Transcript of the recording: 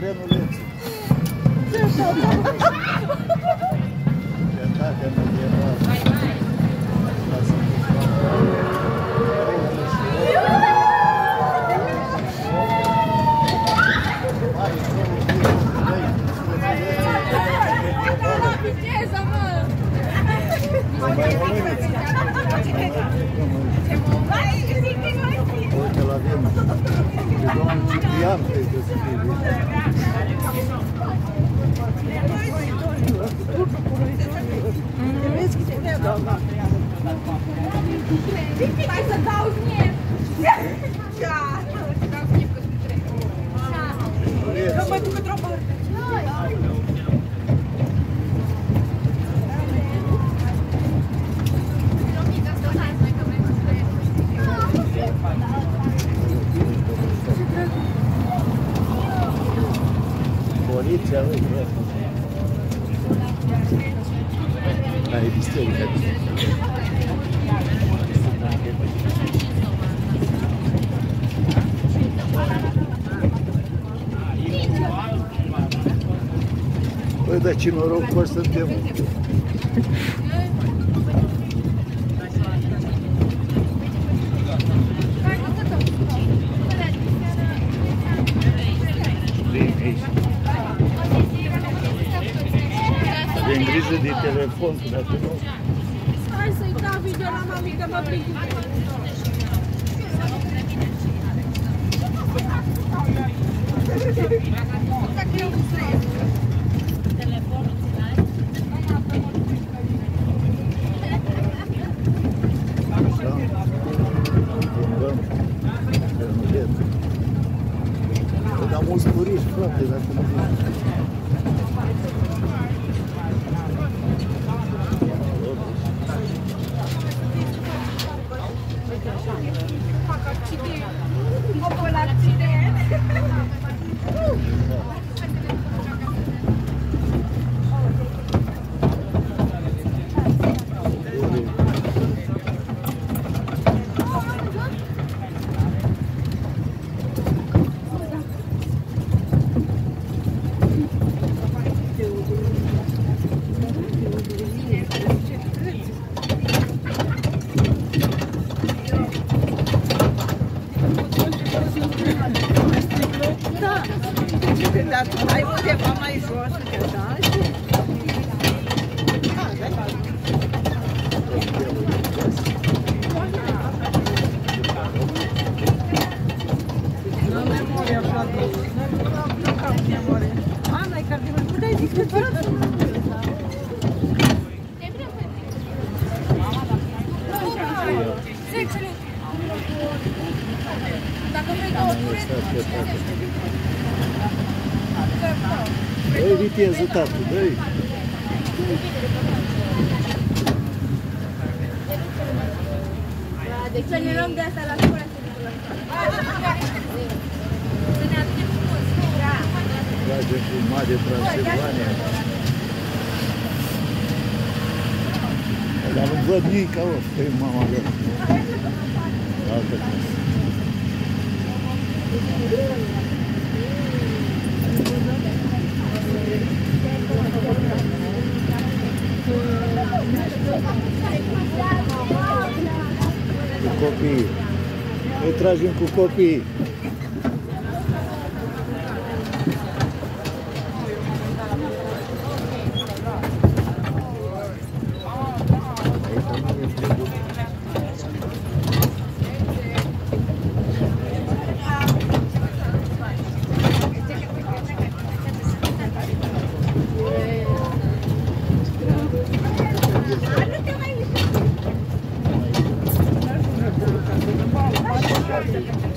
Cetate medievală. Lasă Uite la vin. Dedans, un petit priable, Jerry Riff. Aí ele still had por dar cine De telefon, că dacă nu... Hai să-i dau video la mami că mă. Păi, dar mulți turiști, frate, dacă nu Dar tu ai undeva mai jos, uite așa, și... Ah, da, da. Nu memoria așa de... Nu cap memorie. Ana, e cardiolog. Puteai zic că fără să Dacă vrei două ture, Dă-i viteză, tatu, dă-i. Deci să ne luăm de asta la școală să ne luăm. Să ne aducem frumos. Da. Trage cu mare Transilvania. Dar nu văd nici ca o, păi mama lor. Copi, Eu trago um copi.